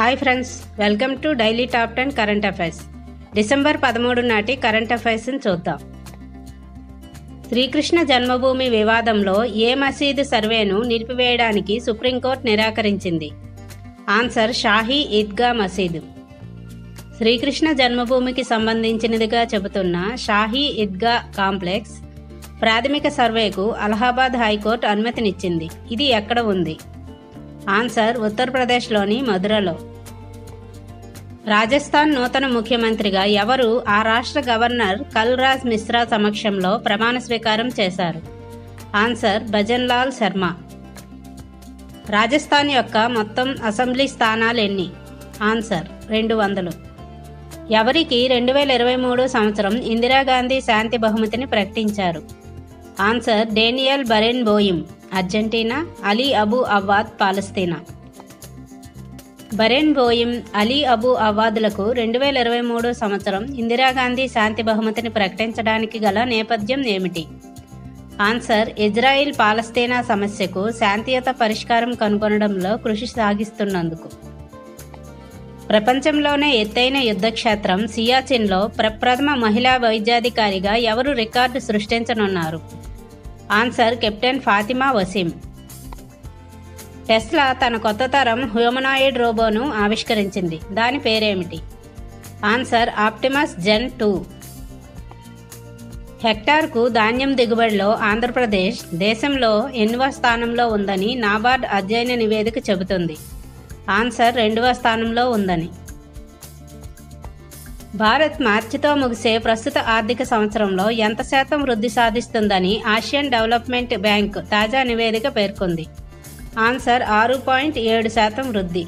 Hi friends welcome to daily top ten current affairs. December పదమూడు నాటి current అఫైర్స్ని చూద్దాం. శ్రీకృష్ణ జన్మభూమి వివాదంలో ఏ మసీదు సర్వేను నిలిపివేయడానికి సుప్రీంకోర్టు నిరాకరించింది. ఆన్సర్ షాహీ ఈద్గా మసీదు. శ్రీకృష్ణ జన్మభూమికి సంబంధించినదిగా చెబుతున్న షాహీ ఈద్గా కాంప్లెక్స్ ప్రాథమిక సర్వేకు అలహాబాద్ హైకోర్టు అనుమతినిచ్చింది. ఇది ఎక్కడ ఉంది? ఆన్సర్ ఉత్తరప్రదేశ్లోని మధురలో. రాజస్థాన్ నూతన ముఖ్యమంత్రిగా ఎవరు ఆ రాష్ట్ర గవర్నర్ కల్రాజ్ మిశ్రా సమక్షంలో ప్రమాణ స్వీకారం చేశారు? ఆన్సర్ భజన్లాల్ శర్మ. రాజస్థాన్ యొక్క మొత్తం అసెంబ్లీ స్థానాలు ఎన్ని? ఆన్సర్ రెండు వందలు. ఎవరికి రెండు వేల ఇరవై మూడు సంవత్సరం ఇందిరాగాంధీ శాంతి బహుమతిని ప్రకటించారు? Answer Daniel Barenboim Argentina Ali Abu Awwad పాలస్తీనా. బరెన్ బోయిమ్ అలీ అబు అవ్వాదులకు రెండు వేల ఇరవై మూడు సంవత్సరం ఇందిరాగాంధీ శాంతి బహుమతిని ప్రకటించడానికి గల నేపథ్యం ఏమిటి? ఆన్సర్ ఇజ్రాయిల్ పాలస్తీనా సమస్యకు శాంతియుత పరిష్కారం కనుగొనడంలో కృషి సాగిస్తున్నందుకు. ప్రపంచంలోనే ఎత్తైన యుద్ధక్షేత్రం సియాచిన్లో ప్రప్రథమ మహిళా వైద్యాధికారిగా ఎవరు record సృష్టించనున్నారు? Answer captain Fatima Wasim. Tesla తన కొత్త తరం హ్యూమనాయిడ్ రోబోను ఆవిష్కరించింది. దాని పేరేమిటి? Answer Optimus Gen two. హెక్టార్కు ధాన్యం దిగుబడిలో ఆంధ్రప్రదేశ్ దేశంలో ఎన్నవ స్థానంలో ఉందని నాబార్డ్ అధ్యయన నివేదిక చెబుతుంది. ఆన్సర్ రెండవ స్థానంలో ఉందని. భారత్ మార్చితో ముగిసే ప్రస్తుత ఆర్థిక సంవత్సరంలో ఎంత శాతం వృద్ధి సాధిస్తుందని ఆసియన్ డెవలప్మెంట్ బ్యాంక్ తాజా నివేదిక పేర్కొంది. ఆన్సర్ ఆరు పాయింట్ ఏడు శాతం వృద్ధి.